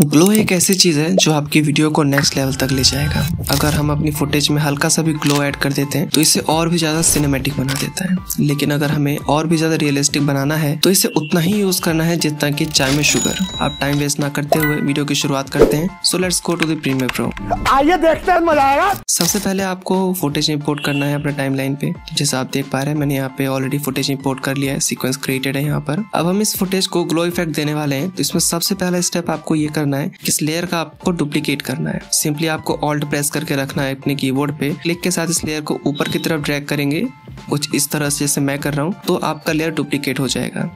Glow एक ऐसी चीज़ है जो आपकी वीडियो को नेक्स्ट लेवल तक ले जाएगा। अगर हम अपनी फुटेज में हल्का सा भी ग्लो ऐड कर देते हैं तो इसे और भी ज़्यादा सिनेमेटिक बना देता है। लेकिन अगर हमें और भी ज़्यादा रियलिस्टिक बनाना है तो इसे उतना ही यूज़ करना है जितना कि चाय में शुगर आप टाइम वेस्ट ना करते हुए वीडियो की शुरुआत करते हैं। So let's go to the Premiere Pro आइए देखते हैं मज़ा आएगा। सबसे पहले आपको फुटेज इंपोर्ट करना है अपने टाइम लाइन पे। जैसे आप देख पा रहे हैं मैंने यहाँ पे ऑलरेडी फुटेज इंपोर्ट कर लिया है। सीक्वेंस क्रिएटेड है यहाँ पर। अब हम इस फुटेज को ग्लो इफ़ेक्ट देने वाले हैं। तो इसमें सबसे पहला स्टेप आपको ये करना है, किस लेयर का आपको डुप्लीकेट करना है। सिंपली आपको ऑल्ट प्रेस करके रखना है अपने कीबोर्ड पे। क्लिक के साथ इस लेयर को ऊपर की तरफ़ ड्रैग करेंगे। कुछ इस तरह से जैसे मैं कर रहा हूँ तो आपका लेयर डुप्लीकेट हो जाएगा।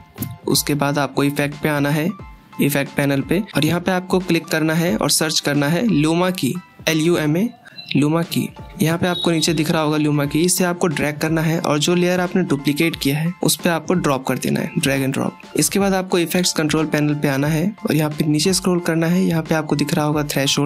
उसके बाद आपको इफ़ेक्ट पे आना है इफ़ेक्ट पैनल पे। और यहाँ पे आपको क्लिक करना है और सर्च करना है लूमा की L U M A Luma की। यहाँ पे आपको नीचे दिख रहा होगा लूमा की। इससे आपको ड्रैग करना है और जो लेयर आपने डुप्लीकेट किया है, उस पर आपको ड्रॉप कर देना है। ड्रैग एंड ड्रॉप इसके बाद आपको इफेक्ट्स कंट्रोल पैनल पे आना है और यहाँ पे नीचे स्क्रॉल करना है। यहाँ पे आपको दिख रहा होगा थ्रेश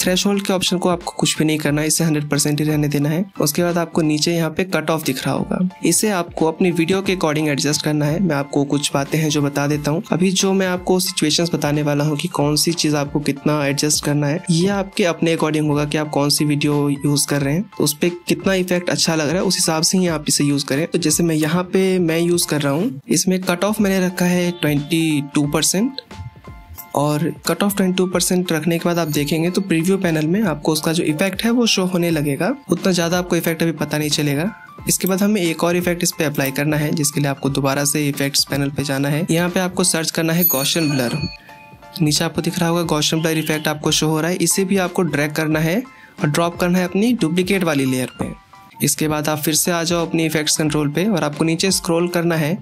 थ्रेश के ऑप्शन को आपको कुछ भी नहीं करना है। इसे हंड्रेड परसेंट ही रहने देना है। उसके बाद आपको नीचे यहाँ पे कट ऑफ़ दिख रहा होगा। इसे आपको अपनी वीडियो के अकॉर्डिंग एडजस्ट करना है। मैं आपको कुछ बातें हैं जो बता देता हूँ। अभी जो मैं आपको सिचुएशन बताने वाला हूँ कि कौन सी चीज़ आपको कितना एडजस्ट करना है, ये आपके अपने अकॉर्डिंग होगा कि आप कौन सी यूज़ कर रहे हैं तो उस पर कितना इफ़ेक्ट अच्छा लग रहा है, उस हिसाब से ही आप इसे यूज़ करें। तो जैसे मैं यहाँ पे मैं यूज़ कर रहा हूँ, इसमें कट ऑफ़ मैंने रखा है ट्वेंटी टू परसेंट और cut off twenty two percent रखने के बाद आप देखेंगे तो प्रीव्यू पैनल में आपको उसका जो इफ़ेक्ट है वो शो होने लगेगा। उतना ज़्यादा आपको इफ़ेक्ट अभी पता नहीं चलेगा। इसके बाद हमें एक और इफ़ेक्ट इस पे अप्लाई करना है, जिसके लिए आपको दोबारा से इफेक्ट्स पैनल पे जाना है। यहाँ पे आपको सर्च करना है गौशन ब्लर नीचे आपको दिख रहा होगा गौशन ब्लर इफ़ेक्ट आपको शो हो रहा है। इसे भी आपको ड्रैग करना है। और ड्रॉप करना है अपनी डुप्लीकेट वाली लेयर पे। इसके बाद आप फिर से आ जाओ अपनी इफेक्ट्स कंट्रोल पे और आपको नीचे स्क्रॉल करना है।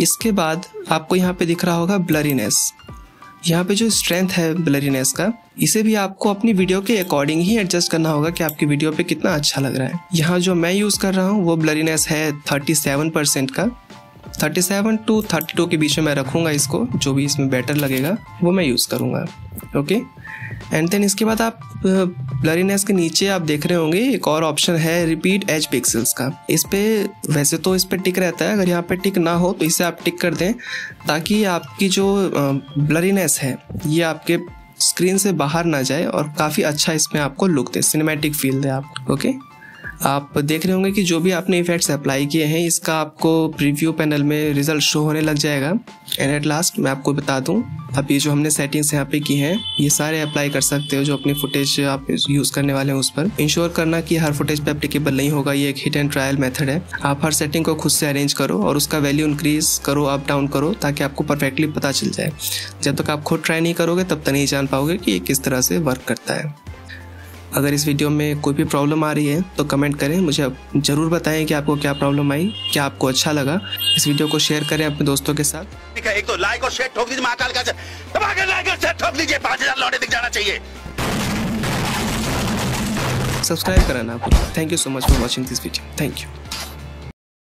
इसके बाद आपको यहाँ पे दिख रहा होगा ब्लरीनेस यहाँ पे जो स्ट्रेंथ है ब्लरीनेस का, इसे भी आपको अपनी वीडियो के अकॉर्डिंग ही एडजस्ट करना होगा कि आपकी वीडियो पे कितना अच्छा लग रहा है। यहाँ जो मैं यूज़ कर रहा हूँ, वो ब्लरीनेस है थर्टी सेवन परसेंट का। Thirty seven to thirty two के बीच में मैं रखूँगा इसको, जो भी इसमें बेटर लगेगा, वो मैं यूज़ करूँगा। ओके एंड देन इसके बाद आप ब्लरीनेस के नीचे आप देख रहे होंगे, एक और ऑप्शन है रिपीट एच पिक्सल्स का। इस पे वैसे तो इस पे टिक रहता है, अगर यहाँ पे टिक ना हो तो इसे आप टिक कर दें, ताकि आपकी जो ब्लरीनेस है, ये आपके स्क्रीन से बाहर ना जाए और काफ़ी अच्छा इसमें आपको लुक दे सिनेमैटिक फील दे आप ओके आप देख रहे होंगे कि जो भी आपने इफेक्ट्स अप्लाई किए हैं, इसका आपको प्रीव्यू पैनल में रिज़ल्ट शो होने लग जाएगा। एंड एट लास्ट मैं आपको बता दूँ अभी जो हमने सेटिंग्स यहाँ पे की हैं, ये सारे अप्लाई कर सकते हो जो अपनी फुटेज आप यूज़ करने वाले हैं उस पर। इंश्योर करना कि हर फुटेज पे एप्लीकेबल नहीं होगा, ये एक हिट एंड ट्रायल मेथड है। आप हर सेटिंग को खुद से अरेंज करो और उसका वैल्यू इंक्रीज करो अप डाउन करो, ताकि आपको परफेक्टली पता चल जाए। जब तक आप खुद ट्राई नहीं करोगे, तब तक नहीं जान पाओगे कि ये किस तरह से वर्क करता है। अगर इस वीडियो में कोई भी प्रॉब्लम आ रही है तो कमेंट करें। मुझे ज़रूर बताएँ कि आपको क्या प्रॉब्लम आई क्या आपको अच्छा लगा। इस वीडियो को शेयर करें अपने दोस्तों के साथ। एक तो लाइक और शेयर ठोक दीजिए महाकाल का। लाइक और शेयर ठोक दीजिए। पाँच हज़ार लौटे दिख जाना चाहिए। सब्सक्राइब कराना आपको thank you so much for watching this video thank you